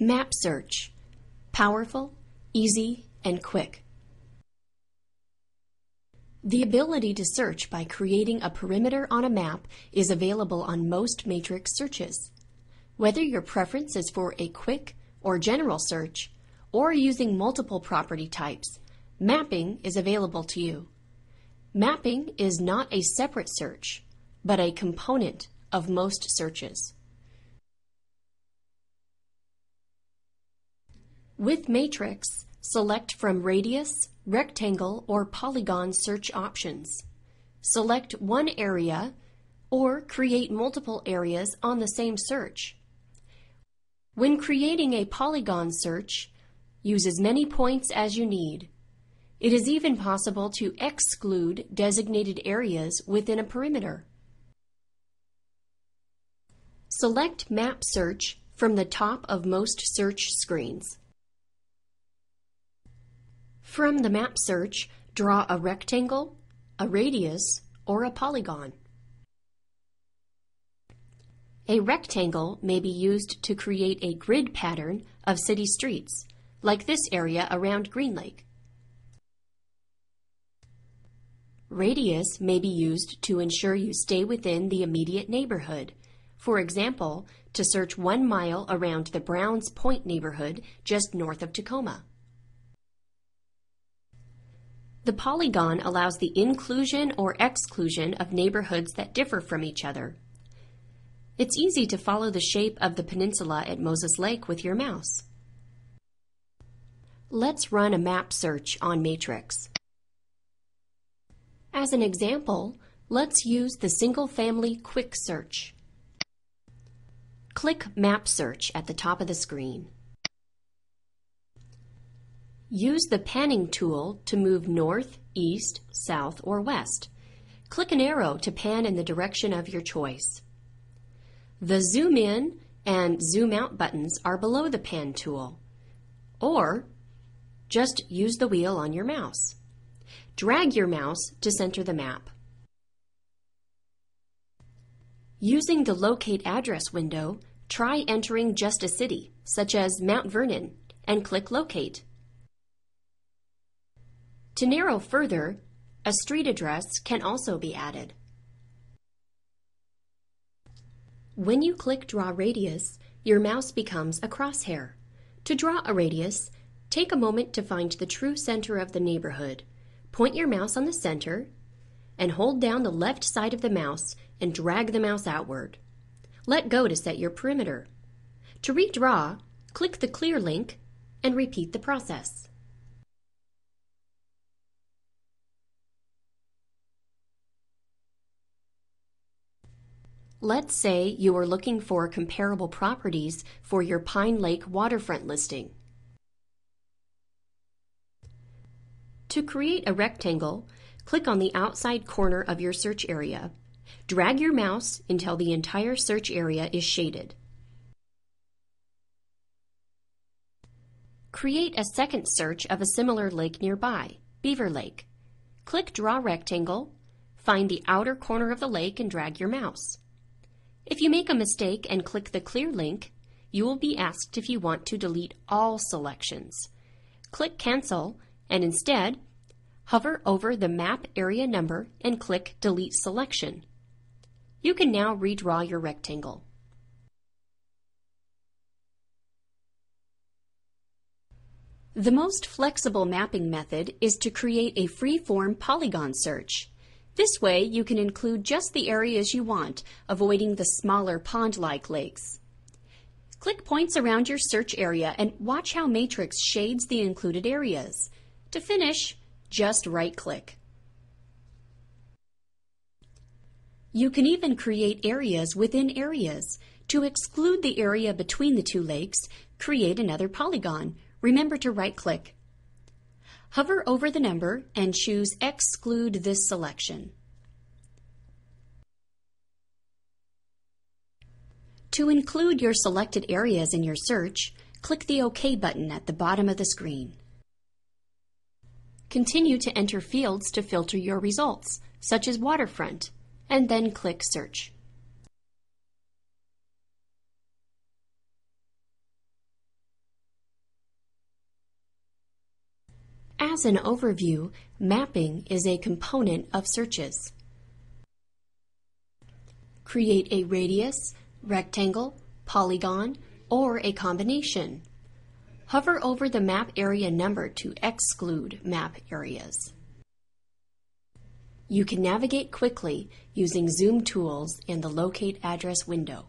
Map search. Powerful, easy, and quick. The ability to search by creating a perimeter on a map is available on most matrix searches. Whether your preference is for a quick or general search, or using multiple property types, mapping is available to you. Mapping is not a separate search, but a component of most searches. With Matrix, select from Radius, Rectangle, or Polygon search options. Select one area or create multiple areas on the same search. When creating a polygon search, use as many points as you need. It is even possible to exclude designated areas within a perimeter. Select Map Search from the top of most search screens. From the map search, draw a rectangle, a radius, or a polygon. A rectangle may be used to create a grid pattern of city streets, like this area around Green Lake. Radius may be used to ensure you stay within the immediate neighborhood. For example, to search one mile around the Browns Point neighborhood just north of Tacoma. The polygon allows the inclusion or exclusion of neighborhoods that differ from each other. It's easy to follow the shape of the peninsula at Moses Lake with your mouse. Let's run a map search on Matrix. As an example, let's use the Single Family Quick Search. Click Map Search at the top of the screen. Use the panning tool to move north, east, south, or west. Click an arrow to pan in the direction of your choice. The zoom in and zoom out buttons are below the pan tool. Or just use the wheel on your mouse. Drag your mouse to center the map. Using the Locate Address window, try entering just a city, such as Mount Vernon, and click Locate. To narrow further, a street address can also be added. When you click Draw Radius, your mouse becomes a crosshair. To draw a radius, take a moment to find the true center of the neighborhood. Point your mouse on the center and hold down the left side of the mouse and drag the mouse outward. Let go to set your perimeter. To redraw, click the Clear link and repeat the process. Let's say you are looking for comparable properties for your Pine Lake waterfront listing. To create a rectangle, click on the outside corner of your search area. Drag your mouse until the entire search area is shaded. Create a second search of a similar lake nearby, Beaver Lake. Click Draw Rectangle, find the outer corner of the lake and drag your mouse. If you make a mistake and click the Clear link, you will be asked if you want to delete all selections. Click Cancel and instead, hover over the map area number and click Delete Selection. You can now redraw your rectangle. The most flexible mapping method is to create a free-form polygon search. This way, you can include just the areas you want, avoiding the smaller pond-like lakes. Click points around your search area and watch how Matrix shades the included areas. To finish, just right-click. You can even create areas within areas. To exclude the area between the two lakes, create another polygon. Remember to right-click. Hover over the number and choose Exclude this selection. To include your selected areas in your search, click the OK button at the bottom of the screen. Continue to enter fields to filter your results, such as waterfront, and then click Search. As an overview, mapping is a component of searches. Create a radius, rectangle, polygon, or a combination. Hover over the map area number to exclude map areas. You can navigate quickly using zoom tools in the Locate Address window.